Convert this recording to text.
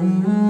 Mm-hmm.